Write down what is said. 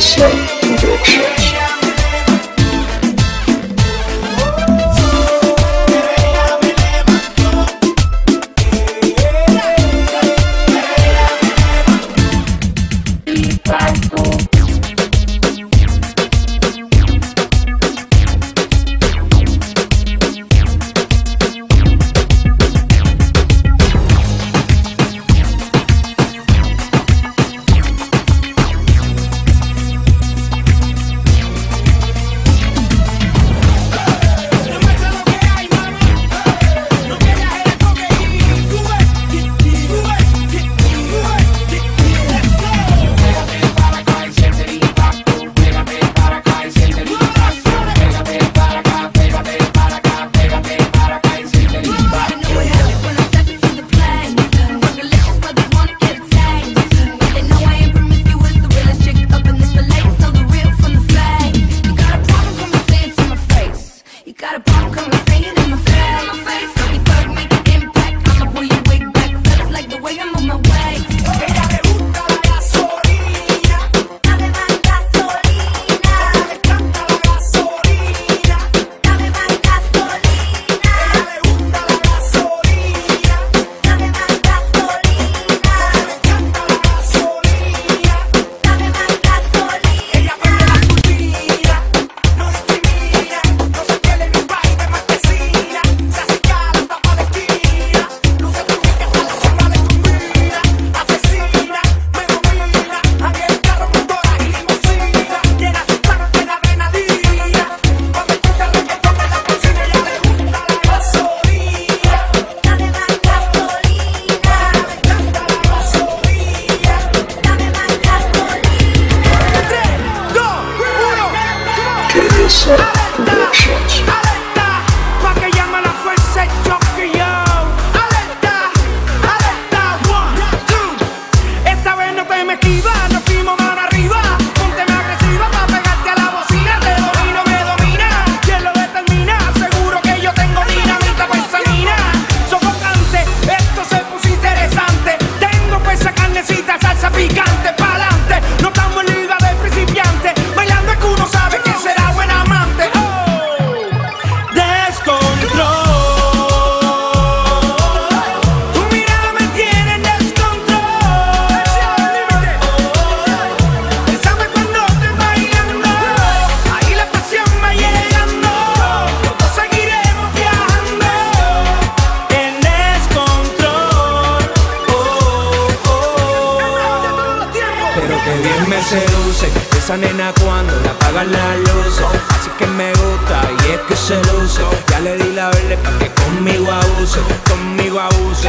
Inside Production. shit. Que bien me seduce esa nena cuando la apagan las luces. Así que me gusta y es que se luce. Ya le di la verde para que conmigo abuse, conmigo abuse.